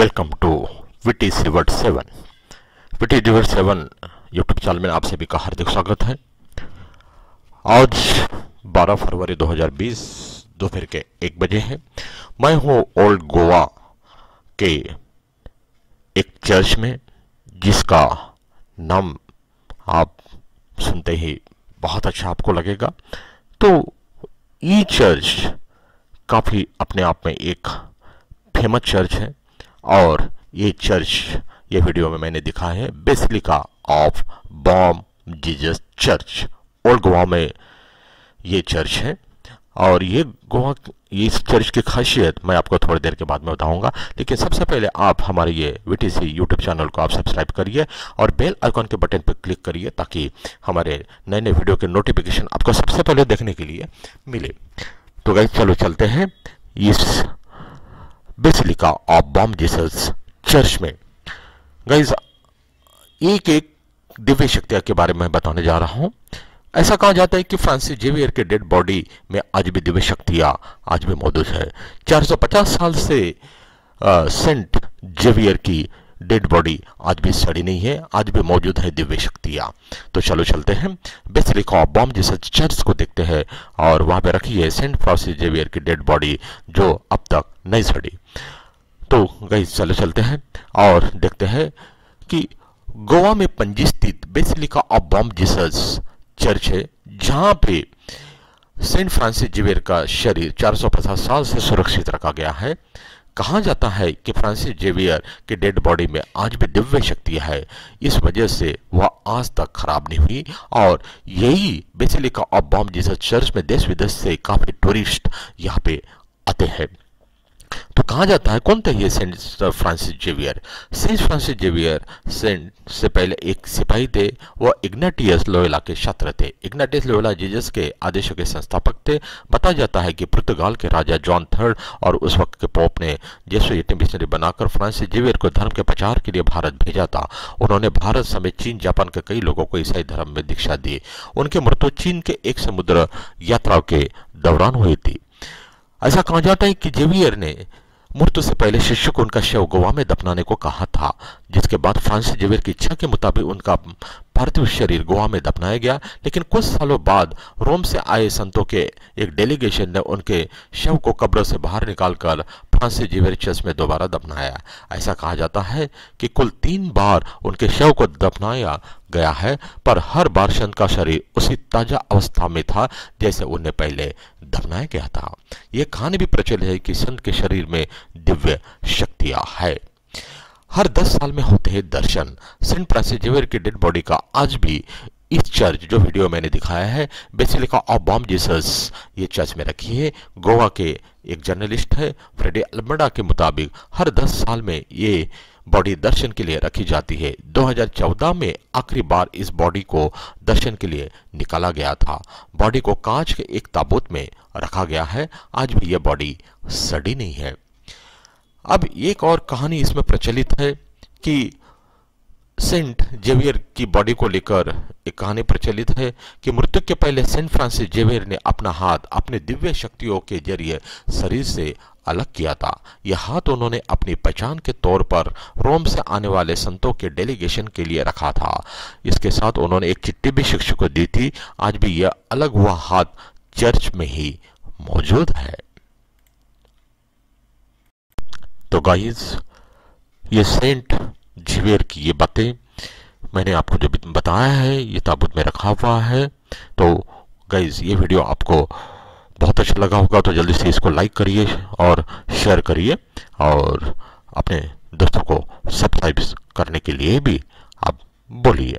Witty सिवर्ट seven विटी डिवर्ट सेवन यूट्यूब चैनल में आप सभी का हार्दिक स्वागत है। आज 12 फरवरी 2020 दोपहर के एक बजे है। मैं हूँ ओल्ड गोवा के एक चर्च में, जिसका नाम आप सुनते ही बहुत अच्छा आपको लगेगा। तो ये चर्च काफ़ी अपने आप में एक फ़ेमस चर्च है। और ये चर्च, ये वीडियो में मैंने दिखा है, Basilica of Bom Jesus church. Old Goa में ये चर्च है। और ये गोवा इस चर्च की खासियत, मैं आपको थोड़ी देर के बाद में बताऊँगा। लेकिन सबसे पहले आप हमारे ये वीटीसी यूट्यूब चैनल को आप सब्सक्राइब करिए और बेल आइकॉन के बटन पर क्लिक करिए ताकि हमारे नए नए वीडियो के नोटिफिकेशन आपको सबसे पहले देखने के लिए मिले। तो गई चलो चलते हैं इस Basilica of Bom Jesus church में। गाइज़ एक एक दिव्य शक्तियाँ के बारे में बताने जा रहा हूँ। ऐसा कहा जाता है कि फ्रांसिस जेवियर के डेड बॉडी में आज भी दिव्य शक्तियाँ आज भी मौजूद है। 450 साल से आ, सेंट जेवियर की डेड बॉडी आज भी सड़ी नहीं है, आज भी मौजूद है दिव्य शक्तियाँ। तो चलो चलते हैं। बेसिलिका ऑफ़ बॉम जिस चर्च को देखते हैं, और वहाँ पे रखी है सेंट फ्रांसिस जेवियर की डेड बॉडी जो अब तक नहीं सड़ी। तो गई चलो चलते हैं, और देखते हैं कि गोवा में पंजी स्थित Basilica of Bom Jesus church है, जहाँ पे सेंट फ्रांसिस जेवियर का शरीर 450 साल से सुरक्षित रखा गया है। कहा जाता है कि फ्रांसिस जेवियर के डेड बॉडी में आज भी दिव्य शक्ति है। इस वजह से वह आज तक खराब नहीं हुई और यही बेसिलिका ऑफ़ बॉम जिस चर्च में देश विदेश से काफ़ी टूरिस्ट यहाँ पे आते हैं। तो कहा जाता है? कौन थे ये Saint Francis Xavier? Saint Francis Xavier Saint से पहले एक सिपाही थे। वह इग्नाटियस लोयला के छात्र थे। इग्नाटियस लोयला जीजस के आदेशों के संस्थापक थे। बताया जाता है कि पुर्तगाल के राजा जॉन थर्ड और उस वक्त के पोप ने जेसुइट मिशनरी बनाकर फ्रांसिस जेवियर को धर्म के प्रचार के लिए भारत भेजा था, उन्होंने भारत समेत चीन, जापान के कई लोगों को ईसाई धर्म में दीक्षा दी। उनकी मृत्यु चीन के एक समुद्र यात्राओं के दौरान हुई थी। ऐसा कहा जाता है कि जेवियर ने मृत्यु से पहले शिष्य को उनका शव गोवा में दफनाने को कहा था, जिसके बाद फ्रांसिस जेवियर की इच्छा के मुताबिक उनका पार्थिव शरीर गोवा में दफनाया गया। लेकिन कुछ सालों बाद रोम से आए संतों के एक डेलीगेशन ने उनके शव को कब्र से बाहर निकालकर जेवियर चर्च में दोबारा दफनाया। ऐसा कहा जाता है कि कुल तीन बार उनके शव को दफनाया गया है, पर हर बार संत का शरीर उसी ताज़ा अवस्था में था जैसे उन्हें पहले दफनाया गया था। यह कहानी भी प्रचलित है कि संत के शरीर में दिव्य शक्तियाँ है। हर दस साल में होते हैं दर्शन। सेंट फ्रांसिस जेवियर की डेड बॉडी का आज भी इस चर्च, जो वीडियो मैंने दिखाया है, बेसिलिका ऑफ़ बॉम जीसस, ये चर्च में रखी है। गोवा के एक जर्नलिस्ट है, फ्रेडी अल्बर्डा के मुताबिक हर 10 साल में ये बॉडी दर्शन के लिए रखी जाती है। 2014 में आखिरी बार इस बॉडी को दर्शन के लिए निकाला गया था। बॉडी को कांच के एक ताबूत में रखा गया है। आज भी यह बॉडी सड़ी नहीं है। अब एक और कहानी इसमें प्रचलित है कि सेंट जेवियर की बॉडी को लेकर एक कहानी प्रचलित है कि मृत्यु के पहले सेंट फ्रांसिस जेवियर ने अपना हाथ अपने दिव्य शक्तियों के ज़रिए शरीर से अलग किया था। यह हाथ उन्होंने अपनी पहचान के तौर पर रोम से आने वाले संतों के डेलीगेशन के लिए रखा था। इसके साथ उन्होंने एक चिट्ठी भी शिक्षक को दी थी। आज भी यह अलग हुआ हाथ चर्च में ही मौजूद है। तो गाइज़ ये सेंट झिवेर की ये बातें मैंने आपको जब बताया है, ये ताबूत में रखा हुआ है तो गाइज़ ये वीडियो आपको बहुत अच्छा लगा होगा तो जल्दी से इसको लाइक करिए और शेयर करिए और अपने दोस्तों को सब्सक्राइब करने के लिए भी आप बोलिए।